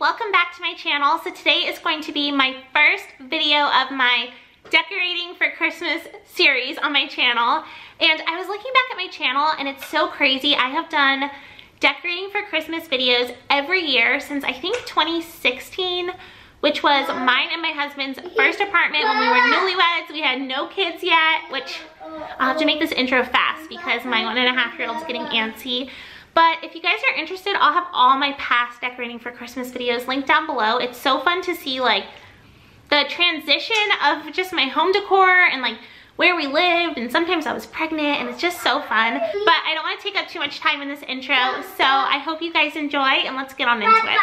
welcome back to my channel. So today is going to be my first video of my decorating for Christmas series on my channel. And I was looking back at my channel and it's so crazy. I have done decorating for Christmas videos every year since I think 2016 which was mine and my husband's first apartment when we were newlyweds. We had no kids yet, which I'll have to make this intro fast because my one and a half year old's getting antsy. But if you guys are interested, I'll have all my past decorating for Christmas videos linked down below. It's so fun to see like the transition of just my home decor and like where we lived and sometimes I was pregnant and it's just so fun. But I don't want to take up too much time in this intro, so I hope you guys enjoy and let's get on into it.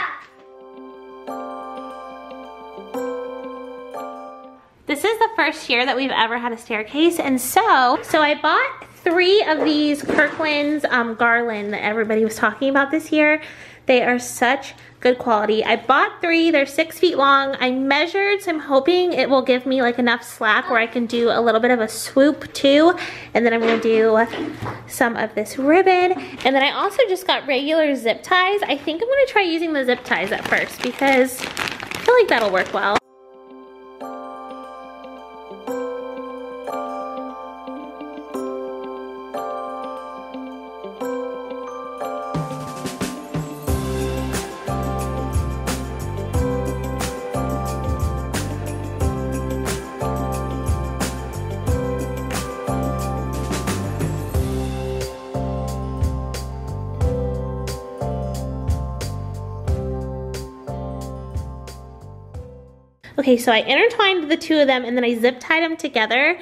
This is the first year that we've ever had a staircase and so, so I bought three of these Kirkland's um, garland that everybody was talking about this year. They are such good quality. I bought three, they're six feet long. I measured, so I'm hoping it will give me like enough slack where I can do a little bit of a swoop too. And then I'm gonna do some of this ribbon. And then I also just got regular zip ties. I think I'm gonna try using the zip ties at first because I feel like that'll work well. Okay, so I intertwined the two of them and then I zip tied them together.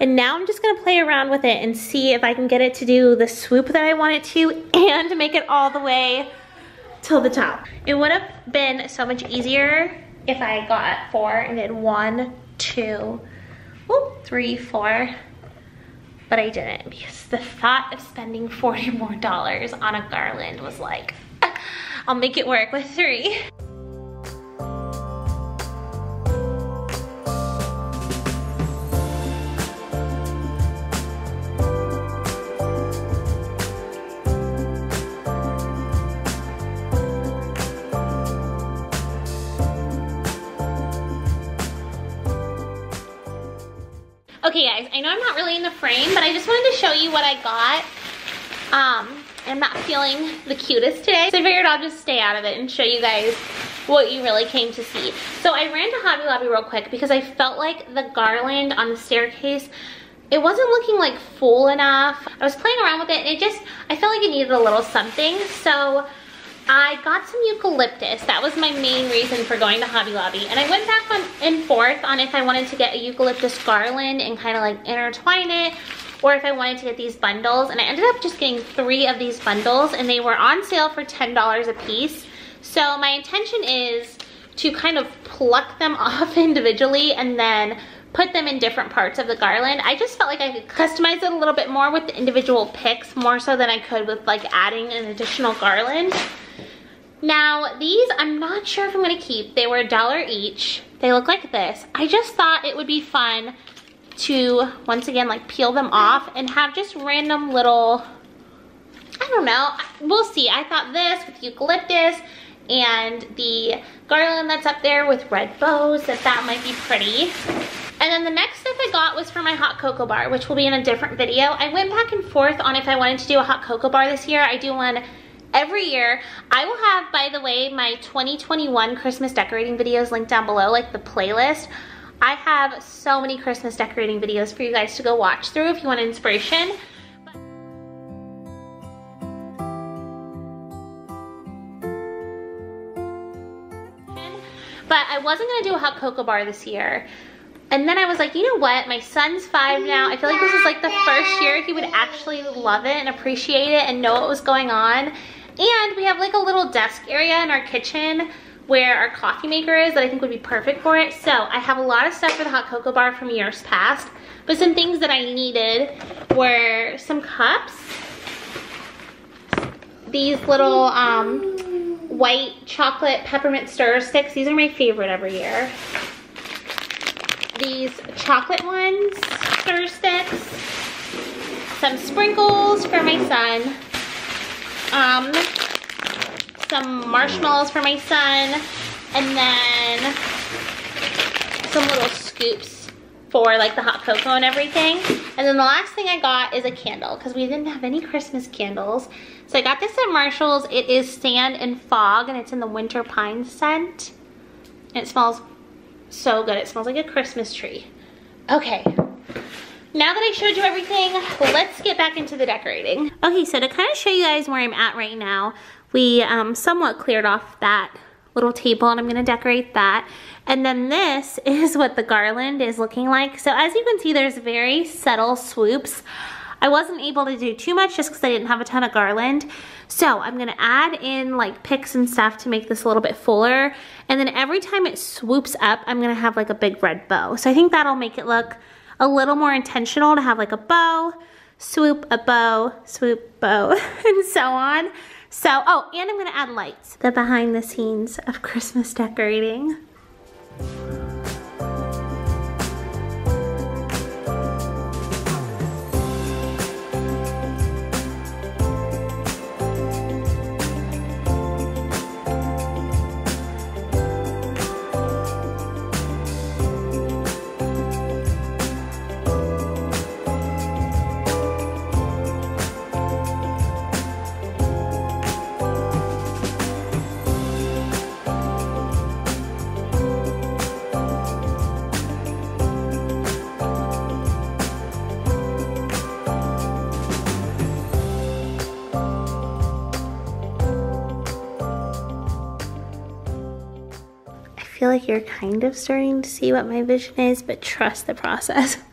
And now I'm just gonna play around with it and see if I can get it to do the swoop that I want it to and make it all the way till the top. It would have been so much easier if I got four and did one, two, whoop, three, four. But I didn't because the thought of spending 40 more dollars on a garland was like, I'll make it work with three. Okay guys, I know I'm not really in the frame, but I just wanted to show you what I got. Um, I'm not feeling the cutest today, so I figured I'll just stay out of it and show you guys what you really came to see. So I ran to Hobby Lobby real quick because I felt like the garland on the staircase it wasn't looking like full enough. I was playing around with it and it just, I felt like it needed a little something. So I got some eucalyptus. That was my main reason for going to Hobby Lobby. And I went back on, and forth on if I wanted to get a eucalyptus garland and kind of like intertwine it or if I wanted to get these bundles. And I ended up just getting three of these bundles and they were on sale for $10 a piece. So my intention is to kind of pluck them off individually and then put them in different parts of the garland. I just felt like I could customize it a little bit more with the individual picks more so than I could with like adding an additional garland. Now, these I'm not sure if I'm gonna keep. They were a dollar each. They look like this. I just thought it would be fun to, once again, like peel them off and have just random little, I don't know, we'll see. I thought this with eucalyptus and the garland that's up there with red bows, that that might be pretty. And then the next stuff I got was for my hot cocoa bar, which will be in a different video. I went back and forth on if I wanted to do a hot cocoa bar this year. I do one every year. I will have, by the way, my 2021 Christmas decorating videos linked down below, like the playlist. I have so many Christmas decorating videos for you guys to go watch through if you want inspiration. But I wasn't gonna do a hot cocoa bar this year. And then I was like, you know what? My son's five now. I feel like this is like the first year he would actually love it and appreciate it and know what was going on. And we have like a little desk area in our kitchen where our coffee maker is that I think would be perfect for it. So I have a lot of stuff for the hot cocoa bar from years past, but some things that I needed were some cups, these little um, white chocolate peppermint stir sticks. These are my favorite every year. These chocolate ones, stir sticks, some sprinkles for my son, um, some marshmallows for my son, and then some little scoops for like the hot cocoa and everything. And then the last thing I got is a candle because we didn't have any Christmas candles. So I got this at Marshall's. It is Sand and Fog and it's in the Winter Pine scent. And it smells so good. It smells like a Christmas tree. Okay, now that I showed you everything, let's get back into the decorating. Okay, so to kind of show you guys where I'm at right now, we um, somewhat cleared off that little table and I'm gonna decorate that. And then this is what the garland is looking like. So as you can see, there's very subtle swoops. I wasn't able to do too much just because I didn't have a ton of garland. So I'm gonna add in like picks and stuff to make this a little bit fuller. And then every time it swoops up, I'm gonna have like a big red bow. So I think that'll make it look a little more intentional to have like a bow, swoop, a bow, swoop, bow, and so on. So, oh, and I'm gonna add lights. The behind the scenes of Christmas decorating. Feel like you're kind of starting to see what my vision is, but trust the process.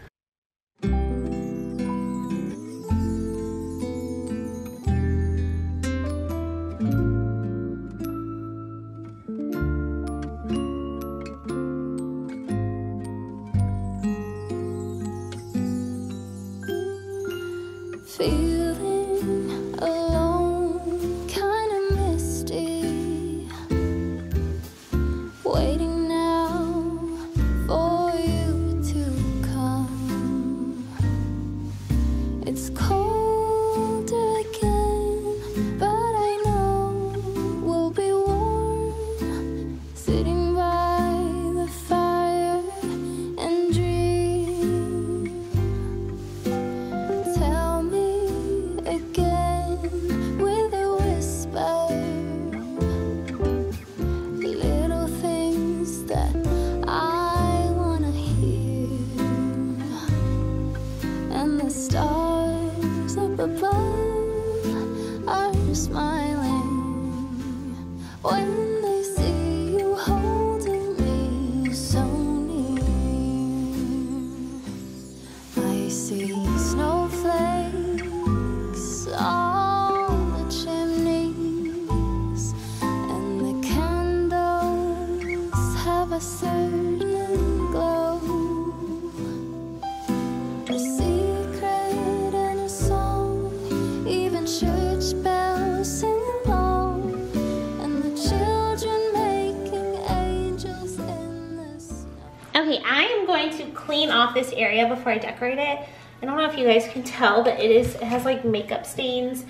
clean off this area before I decorate it. I don't know if you guys can tell, but it is, it has like makeup stains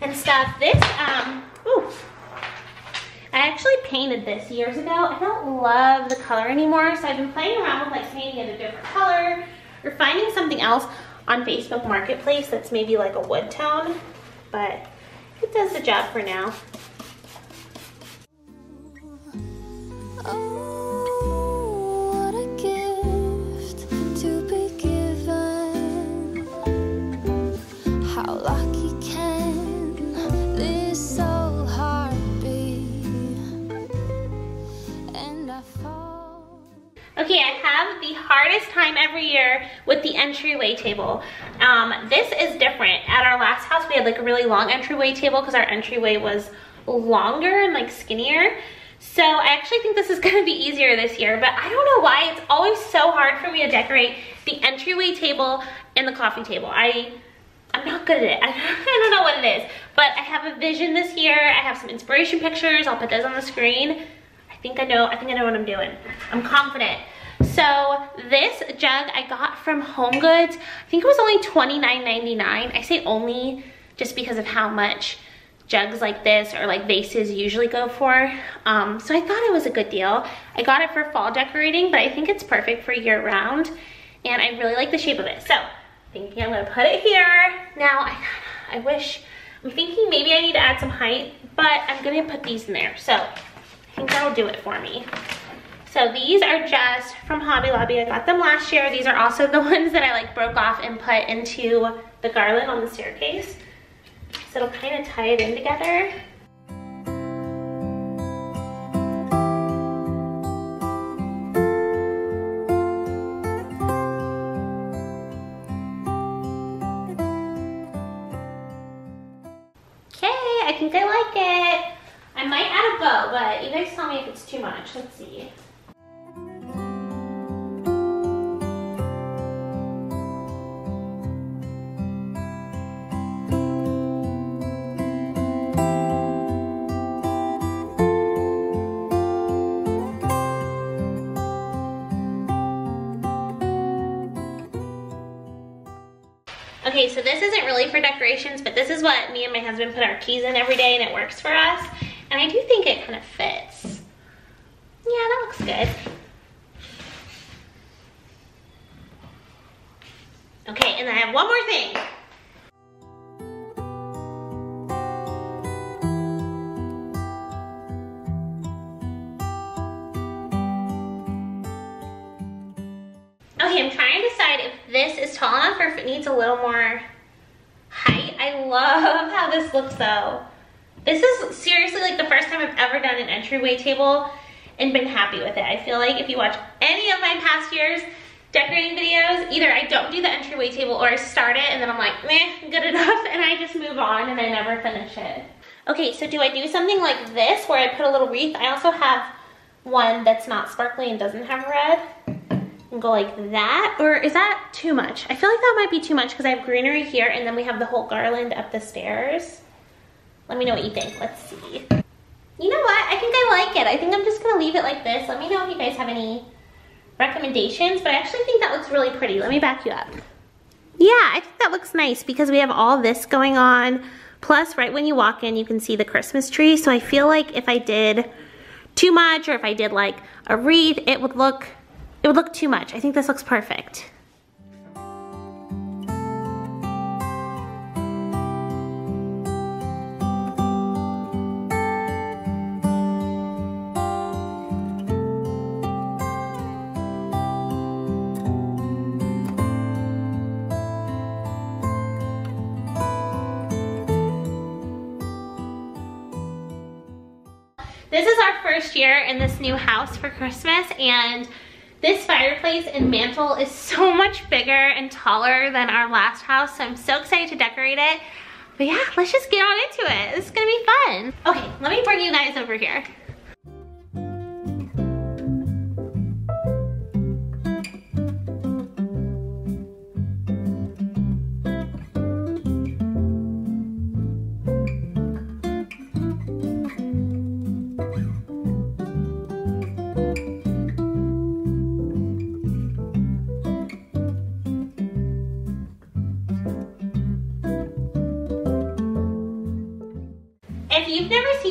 and stuff. This, um, ooh, I actually painted this years ago. I don't love the color anymore, so I've been playing around with like painting it a different color or finding something else on Facebook Marketplace that's maybe like a wood tone, but it does the job for now. Oh. Okay, I have the hardest time every year with the entryway table. Um, this is different. At our last house, we had like a really long entryway table because our entryway was longer and like skinnier. So I actually think this is gonna be easier this year, but I don't know why it's always so hard for me to decorate the entryway table and the coffee table. I, I'm not good at it. I, I don't know what it is, but I have a vision this year. I have some inspiration pictures. I'll put those on the screen I think I know, I think I know what I'm doing. I'm confident. So this jug I got from Home Goods. I think it was only $29.99. I say only just because of how much jugs like this or like vases usually go for. Um, so I thought it was a good deal. I got it for fall decorating, but I think it's perfect for year round. And I really like the shape of it. So thinking I'm gonna put it here. Now, I, I wish, I'm thinking maybe I need to add some height, but I'm gonna put these in there. So I think that'll do it for me. So these are just from Hobby Lobby. I got them last year. These are also the ones that I like broke off and put into the garland on the staircase. So it'll kind of tie it in together. Okay, so this isn't really for decorations, but this is what me and my husband put our keys in every day and it works for us. And I do think it kind of fits. Yeah, that looks good. Okay, and I have one more thing. Okay, I'm trying to decide if this is tall enough or if it needs a little more height. I love how this looks though. This is seriously like the first time I've ever done an entryway table and been happy with it. I feel like if you watch any of my past years decorating videos, either I don't do the entryway table or I start it and then I'm like, meh, good enough, and I just move on and I never finish it. Okay, so do I do something like this where I put a little wreath? I also have one that's not sparkly and doesn't have red and go like that? Or is that too much? I feel like that might be too much because I have greenery here and then we have the whole garland up the stairs. Let me know what you think. Let's see. You know what? I think I like it. I think I'm just gonna leave it like this. Let me know if you guys have any recommendations, but I actually think that looks really pretty. Let me back you up. Yeah, I think that looks nice because we have all this going on. Plus, right when you walk in, you can see the Christmas tree. So I feel like if I did too much or if I did like a wreath, it would look it would look too much. I think this looks perfect. This is our first year in this new house for Christmas and this fireplace and mantel is so much bigger and taller than our last house, so I'm so excited to decorate it. But yeah, let's just get on into it. It's gonna be fun. Okay, let me bring you guys over here.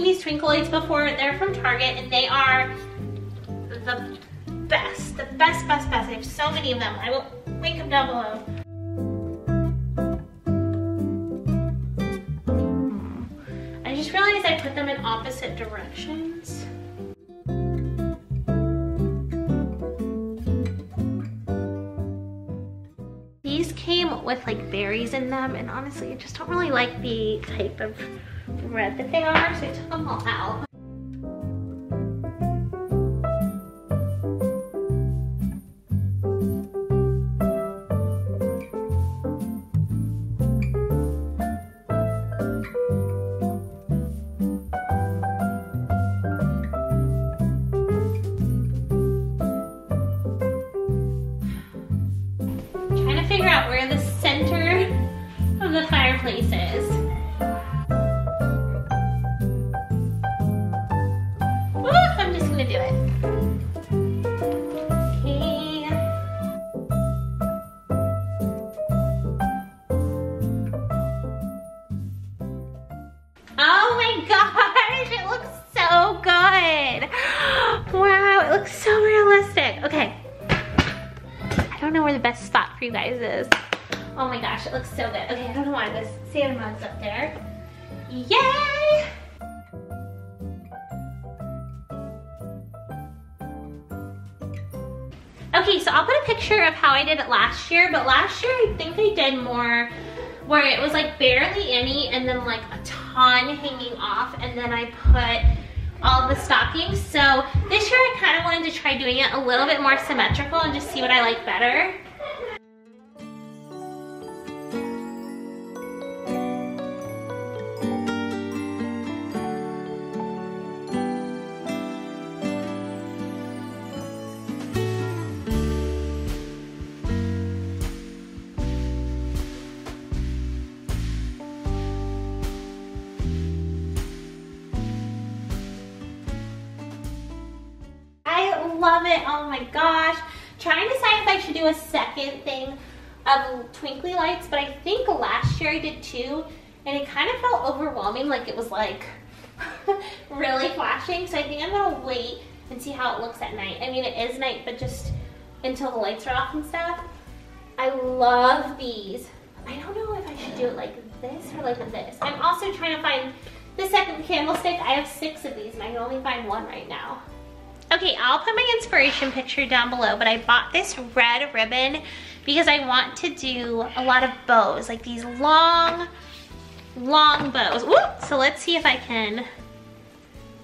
These twinkle lights before, they're from Target and they are the best, the best, best, best. I have so many of them. I will link them down below. I just realized I put them in opposite directions. These came with like berries in them and honestly I just don't really like the type of red that they are so them all out. Don't know where the best spot for you guys is. Oh my gosh, it looks so good. Okay, I don't know why this Santa mug's up there. Yay! Okay, so I'll put a picture of how I did it last year, but last year I think I did more where it was like barely any and then like a ton hanging off and then I put all the stockings. So this year I kind of wanted to try doing it a little bit more symmetrical and just see what I like better. Love it. Oh my gosh. Trying to decide if I should do a second thing of twinkly lights, but I think last year I did two, and it kind of felt overwhelming, like it was like really flashing. So I think I'm gonna wait and see how it looks at night. I mean, it is night, but just until the lights are off and stuff. I love these. I don't know if I should do it like this or like this. I'm also trying to find the second candlestick. I have six of these and I can only find one right now. Okay, I'll put my inspiration picture down below, but I bought this red ribbon because I want to do a lot of bows, like these long, long bows. So let's see if I can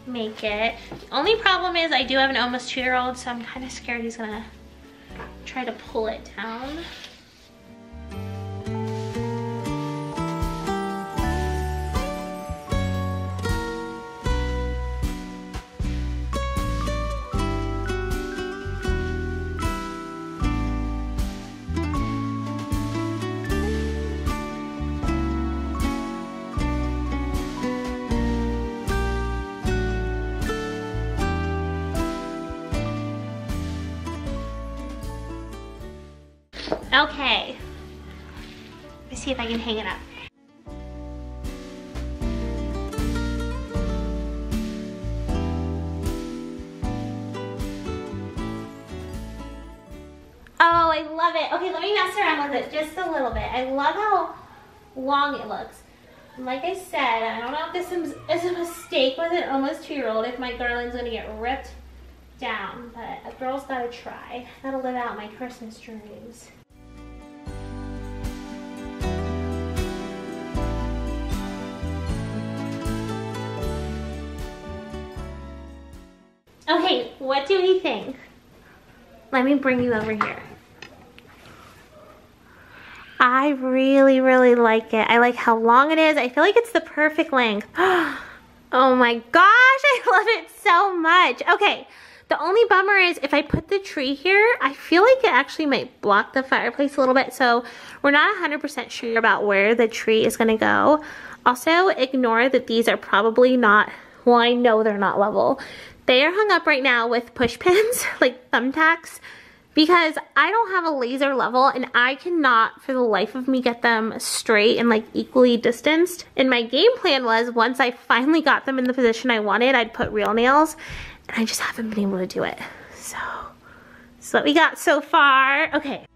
make it. Only problem is I do have an almost two-year-old, so I'm kind of scared he's gonna try to pull it down. I can hang it up. Oh, I love it. Okay, let me mess around with it just a little bit. I love how long it looks. like I said, I don't know if this is, a mistake with an almost two-year-old, if my garland's gonna get ripped down, but a girl's gotta try. Gotta live out my Christmas dreams. Okay, what do we think? Let me bring you over here. I really, really like it. I like how long it is. I feel like it's the perfect length. oh my gosh, I love it so much. Okay, the only bummer is if I put the tree here, I feel like it actually might block the fireplace a little bit. So we're not 100% sure about where the tree is gonna go. Also, ignore that these are probably not, well, I know they're not level. They are hung up right now with push pins, like thumbtacks, because I don't have a laser level and I cannot for the life of me get them straight and like equally distanced. And my game plan was once I finally got them in the position I wanted, I'd put real nails and I just haven't been able to do it. So, so what we got so far. Okay.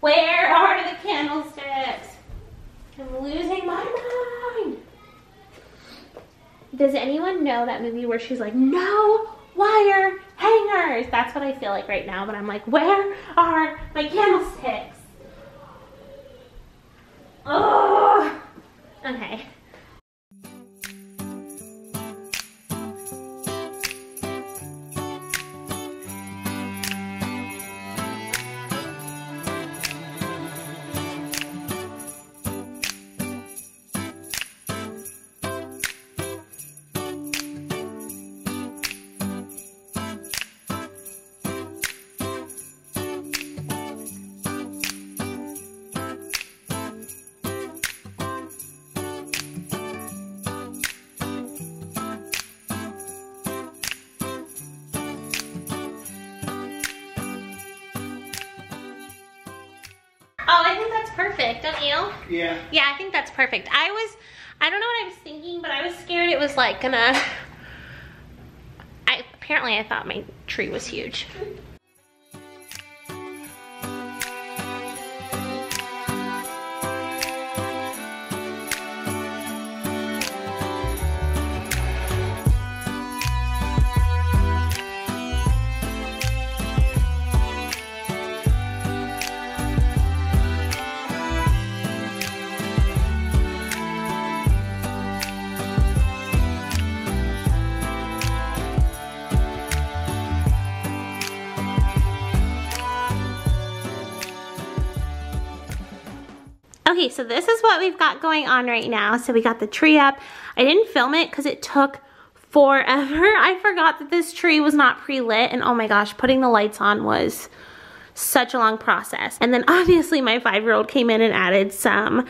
Where are the candlesticks? I'm losing my mind. Does anyone know that movie where she's like, no wire hangers? That's what I feel like right now, but I'm like, where are my candlesticks? Oh, okay. Perfect, don't you? Yeah. Yeah, I think that's perfect. I was, I don't know what I was thinking, but I was scared it was like gonna, I, apparently I thought my tree was huge. So this is what we've got going on right now. So we got the tree up. I didn't film it because it took forever. I forgot that this tree was not pre-lit and oh my gosh, putting the lights on was such a long process. And then obviously my five-year-old came in and added some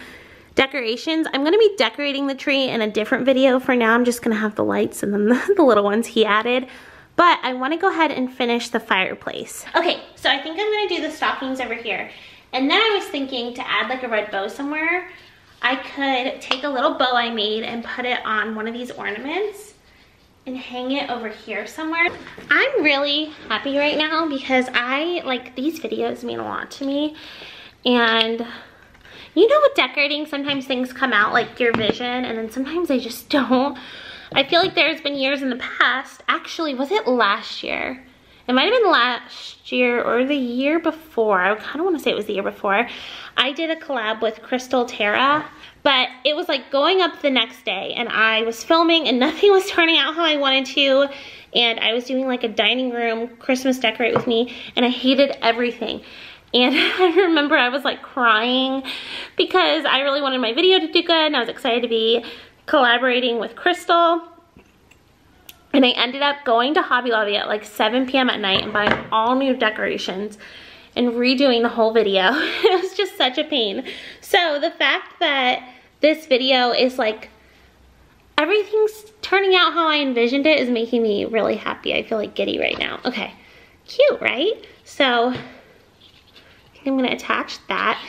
decorations. I'm gonna be decorating the tree in a different video. For now, I'm just gonna have the lights and then the, the little ones he added. But I wanna go ahead and finish the fireplace. Okay, so I think I'm gonna do the stockings over here. And then I was thinking to add like a red bow somewhere, I could take a little bow I made and put it on one of these ornaments and hang it over here somewhere. I'm really happy right now because I, like these videos mean a lot to me. And you know with decorating, sometimes things come out like your vision and then sometimes they just don't. I feel like there's been years in the past, actually, was it last year? It might have been last year or the year before. I kind of want to say it was the year before. I did a collab with Crystal Tara, but it was like going up the next day and I was filming and nothing was turning out how I wanted to. And I was doing like a dining room Christmas decorate with me and I hated everything. And I remember I was like crying because I really wanted my video to do good and I was excited to be collaborating with Crystal. And I ended up going to Hobby Lobby at like 7 p.m. at night and buying all new decorations and redoing the whole video. it was just such a pain. So the fact that this video is like, everything's turning out how I envisioned it is making me really happy. I feel like giddy right now. Okay, cute, right? So I'm gonna attach that.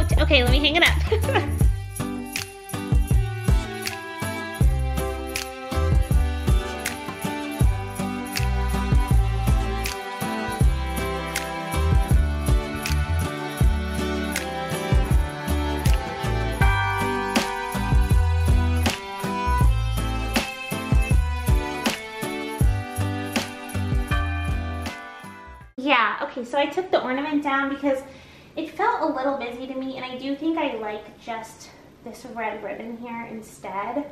Okay, let me hang it up. yeah, okay, so I took the ornament down because a little busy to me and I do think I like just this red ribbon here instead.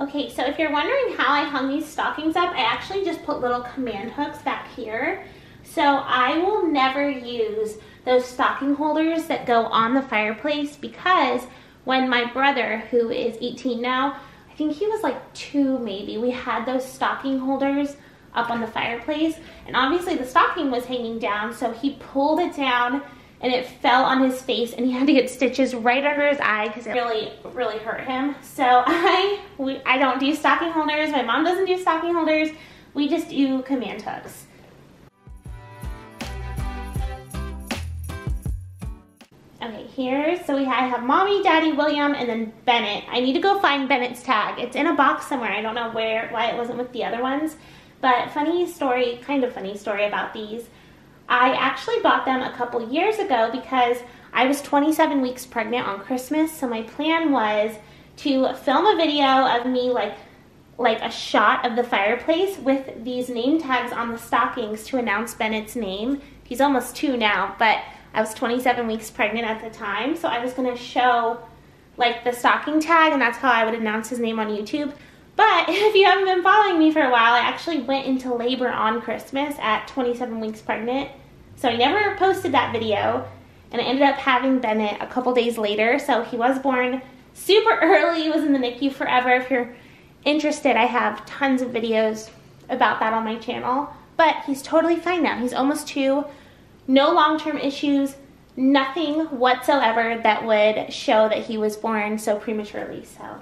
Okay, so if you're wondering how I hung these stockings up, I actually just put little command hooks back here. So I will never use those stocking holders that go on the fireplace because when my brother, who is 18 now, I think he was like two maybe, we had those stocking holders up on the fireplace and obviously the stocking was hanging down so he pulled it down and it fell on his face and he had to get stitches right under his eye because it really, really hurt him. So I, we, I don't do stocking holders. My mom doesn't do stocking holders. We just do command hooks. Okay, here, so we have, I have Mommy, Daddy, William, and then Bennett. I need to go find Bennett's tag. It's in a box somewhere. I don't know where, why it wasn't with the other ones. But funny story, kind of funny story about these. I actually bought them a couple years ago because I was 27 weeks pregnant on Christmas. So my plan was to film a video of me like like a shot of the fireplace with these name tags on the stockings to announce Bennett's name. He's almost two now, but I was 27 weeks pregnant at the time. So I was gonna show like the stocking tag and that's how I would announce his name on YouTube. But if you haven't been following me for a while, I actually went into labor on Christmas at 27 weeks pregnant. So I never posted that video and I ended up having Bennett a couple days later. So he was born super early, he was in the NICU forever. If you're interested, I have tons of videos about that on my channel. But he's totally fine now. He's almost two, no long-term issues, nothing whatsoever that would show that he was born so prematurely. So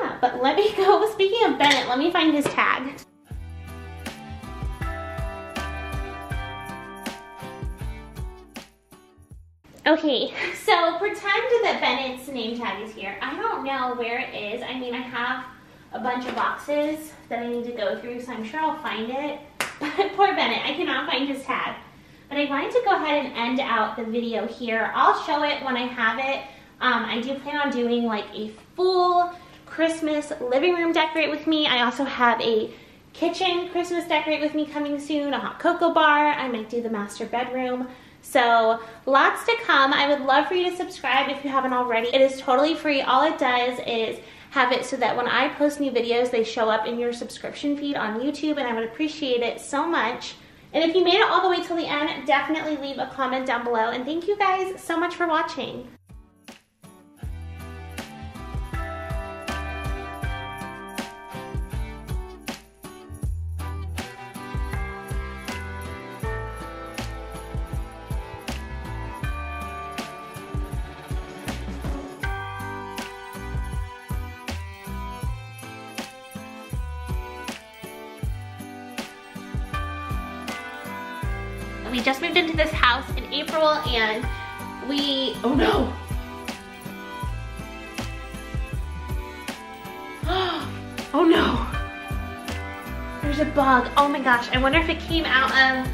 yeah, but let me go, speaking of Bennett, let me find his tag. Okay, so pretend that Bennett's name tag is here. I don't know where it is. I mean, I have a bunch of boxes that I need to go through, so I'm sure I'll find it. But poor Bennett, I cannot find his tag. But I wanted to go ahead and end out the video here. I'll show it when I have it. Um, I do plan on doing like a full Christmas living room decorate with me. I also have a kitchen Christmas decorate with me coming soon, a hot cocoa bar. I might do the master bedroom. So lots to come. I would love for you to subscribe if you haven't already. It is totally free. All it does is have it so that when I post new videos, they show up in your subscription feed on YouTube and I would appreciate it so much. And if you made it all the way till the end, definitely leave a comment down below. And thank you guys so much for watching. We just moved into this house in April and we, oh no. oh no. There's a bug. Oh my gosh. I wonder if it came out of